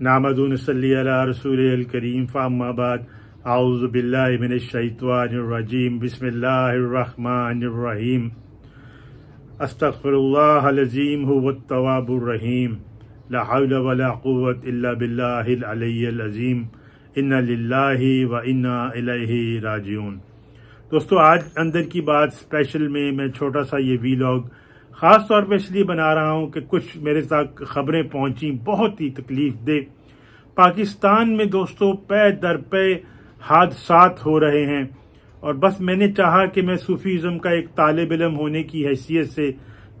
نامدون صلی اللہ رسول الکریم فامآباد اعوذ باللہ من الشیطان الرجیم، بسم اللہ الرحمن الرحیم. استغفر اللہ العظیم، هو التواب الرحیم. لا حول ولا قوت الا باللہ العلی العظیم. ان للہ و انا الیہ راجعون. دوستو، آج اندر کی بات اسپیشل میں میں چھوٹا سا یہ ویلاگ خاص طور پہ اس لیے بنا رہا ہوں کہ کچھ میرے ساتھ خبریں پہنچی بہت ہی تکلیف دے پاکستان میں دوستو، پے در پے حادثات ہو رہے ہیں۔ اور بس میں نے چاہا کہ میں صوفیزم کا ایک طالب علم ہونے کی حیثیت سے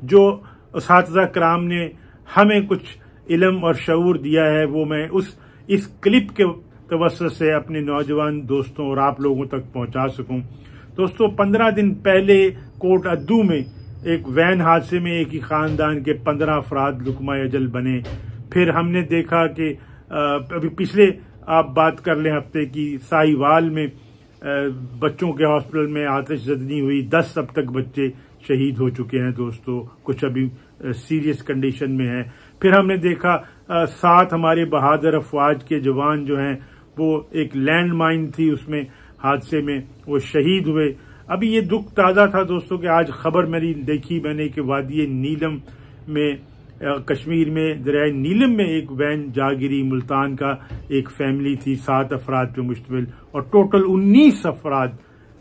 جو اساتذہ کرام نے ہمیں کچھ علم اور شعور دیا ہے، وہ میں اس اس کلپ کے توسط سے اپنے نوجوان دوستوں اور آپ لوگوں تک پہنچا سکوں۔ دوستو، پندرہ دن پہلے کوٹ ادو میں ایک وین حادثے میں ایک ہی خاندان کے پندرہ افراد لکمہ اجل بنے۔ پھر ہم نے دیکھا کہ ابھی پچھلے آپ بات کر لیں ہفتے کی سائی وال میں بچوں کے ہاسپٹل میں آتش زدنی ہوئی، دس اب تک بچے شہید ہو چکے ہیں دوستو، کچھ ابھی سیریس کنڈیشن میں ہیں۔ پھر ہم نے دیکھا سات ہمارے بہادر افواج کے جوان جو ہیں، وہ ایک لینڈ مائن تھی، اس میں حادثے میں وہ شہید ہوئے۔ ابھی یہ دکھ تازہ تھا دوستو کہ آج خبر میری دیکھی میں نے کہ وادی نیلم میں کشمیر میں، دریائے نیلم میں ایک وین جاگری ملتان کا ایک فیملی تھی، سات افراد پہ مشتمل اور ٹوٹل انیس افراد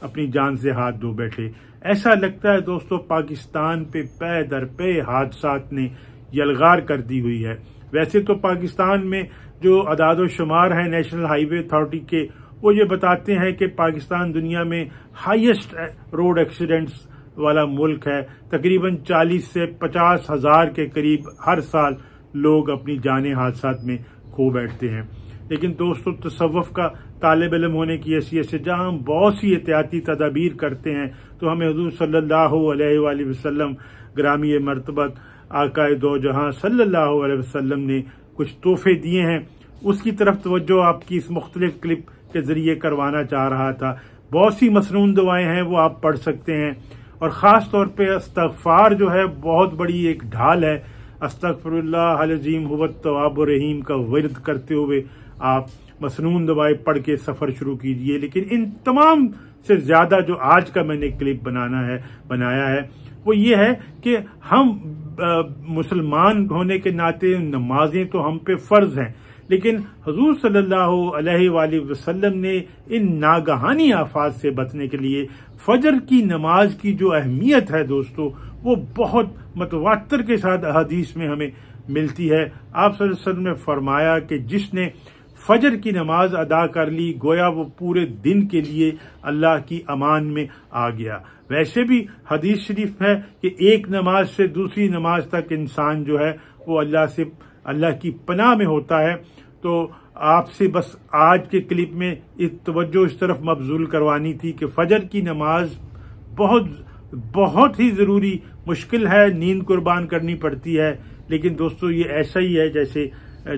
اپنی جان سے ہاتھ دھو بیٹھے۔ ایسا لگتا ہے دوستو پاکستان پہ پے در پے حادثات نے یلغار کر دی ہوئی ہے۔ ویسے تو پاکستان میں جو اداد و شمار ہیں، نیشنل ہائی وے اتھارٹی کے وہ یہ بتاتے ہیں کہ پاکستان دنیا میں ہائیسٹ روڈ ایکسیڈنٹس والا ملک ہے۔ تقریباً چالیس سے پچاس ہزار کے قریب ہر سال لوگ اپنی جانیں حادثات میں کھو بیٹھتے ہیں۔ لیکن دوستو، تصوف کا طالب علم ہونے کی حیثیت سے جہاں ہم بہت سی احتیاطی تدابیر کرتے ہیں، تو ہمیں حضور صلی اللہ علیہ وآلہ وسلم گرامی مرتبت آقائے دو جہاں صلی اللہ علیہ وسلم نے کچھ تحفے دیے ہیں۔ اس کی طرف توجہ آپ کی اس مختلف کلپ کے ذریعے کروانا چاہ رہا تھا۔ بہت سی مصنون دعائیں ہیں، وہ آپ پڑھ سکتے ہیں۔ اور خاص طور پہ استغفار جو ہے، بہت بڑی ایک ڈھال ہے۔ استغفر اللہ عظیم حبت طواب الرحیم کا ورد کرتے ہوئے آپ مصنون دعائیں پڑھ کے سفر شروع کیجیے۔ لیکن ان تمام سے زیادہ جو آج کا میں نے کلپ بنانا ہے، بنایا ہے، وہ یہ ہے کہ ہم مسلمان ہونے کے ناطے نمازیں تو ہم پہ فرض ہیں۔ لیکن حضور صلی اللہ علیہ وآلہ وسلم نے ان ناگہانی آفات سے بچنے کے لیے فجر کی نماز کی جو اہمیت ہے دوستو، وہ بہت متواتر کے ساتھ حدیث میں ہمیں ملتی ہے۔ آپ صلی اللہ علیہ وسلم نے فرمایا کہ جس نے فجر کی نماز ادا کر لی، گویا وہ پورے دن کے لیے اللہ کی امان میں آ گیا۔ ویسے بھی حدیث شریف ہے کہ ایک نماز سے دوسری نماز تک انسان جو ہے، وہ اللہ سے اللہ کی پناہ میں ہوتا ہے، تو آپ سے بس آج کے کلپ میں توجہ اس طرف مبزول کروانی تھی کہ فجر کی نماز بہت بہت ہی ضروری، مشکل ہے، نیند قربان کرنی پڑتی ہے۔ لیکن دوستو، یہ ایسا ہی ہے جیسے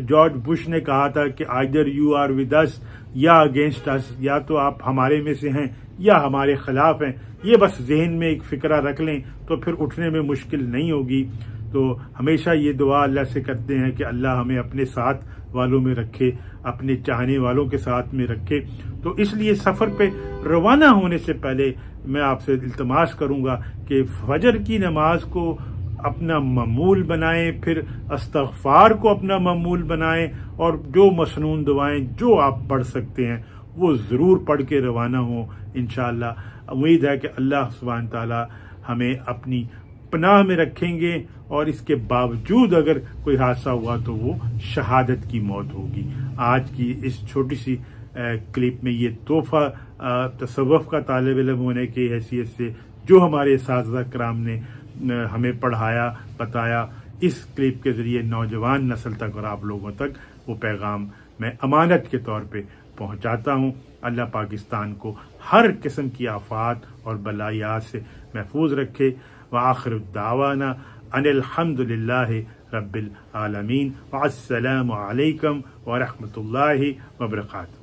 جارج بش نے کہا تھا کہ either you are with us یا اگینسٹ اس یا تو آپ ہمارے میں سے ہیں یا ہمارے خلاف ہیں۔ یہ بس ذہن میں ایک فکرہ رکھ لیں تو پھر اٹھنے میں مشکل نہیں ہوگی۔ تو ہمیشہ یہ دعا اللہ سے کرتے ہیں کہ اللہ ہمیں اپنے ساتھ والوں میں رکھے، اپنے چاہنے والوں کے ساتھ میں رکھے۔ تو اس لیے سفر پہ روانہ ہونے سے پہلے میں آپ سے التماس کروں گا کہ فجر کی نماز کو اپنا معمول بنائیں، پھر استغفار کو اپنا معمول بنائیں، اور جو مصنون دعائیں جو آپ پڑھ سکتے ہیں، وہ ضرور پڑھ کے روانہ ہوں انشاءاللہ۔ امید ہے کہ اللہ سبحانہ تعالی ہمیں اپنی پناہ میں رکھیں گے اور اس کے باوجود اگر کوئی حادثہ ہوا تو وہ شہادت کی موت ہوگی۔ آج کی اس چھوٹی سی کلپ میں یہ تحفہ تصوف کا طالب علم ہونے کی حیثیت سے جو ہمارے اساتذہ کرام نے ہمیں پڑھایا، بتایا، اس کلپ کے ذریعے نوجوان نسل تک اور آپ لوگوں تک وہ پیغام میں امانت کے طور پہ پہنچاتا ہوں۔ اللہ پاکستان کو ہر قسم کی آفات اور بلائیات سے محفوظ رکھے۔ وآخر دعوانا أن الحمد لله رب العالمين. والسلام السلام عليكم ورحمة الله وبركاته.